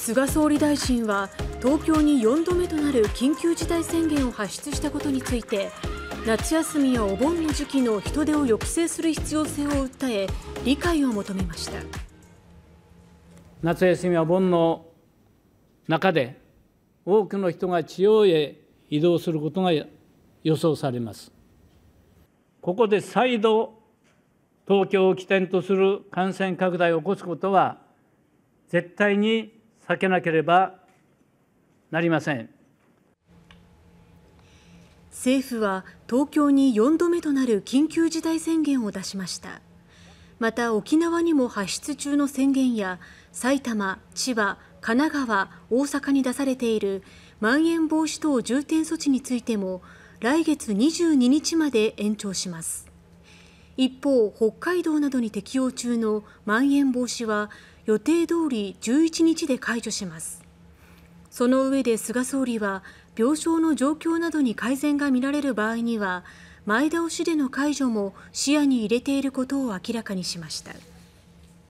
菅総理大臣は東京に4度目となる緊急事態宣言を発出したことについて夏休みやお盆の時期の人出を抑制する必要性を訴え理解を求めました。夏休みやお盆の中で多くの人が地方へ移動することが予想されます。ここで再度東京を起点とする感染拡大を起こすことは絶対に避けなければなりません。政府は東京に4度目となる緊急事態宣言を出しました。また沖縄にも発出中の宣言や埼玉、千葉、神奈川、大阪に出されているまん延防止等重点措置についても来月22日まで延長します。一方北海道などに適用中のまん延防止は予定通り11日で解除しますその上で菅総理は病床の状況などに改善が見られる場合には前倒しでの解除も視野に入れていることを明らかにしました。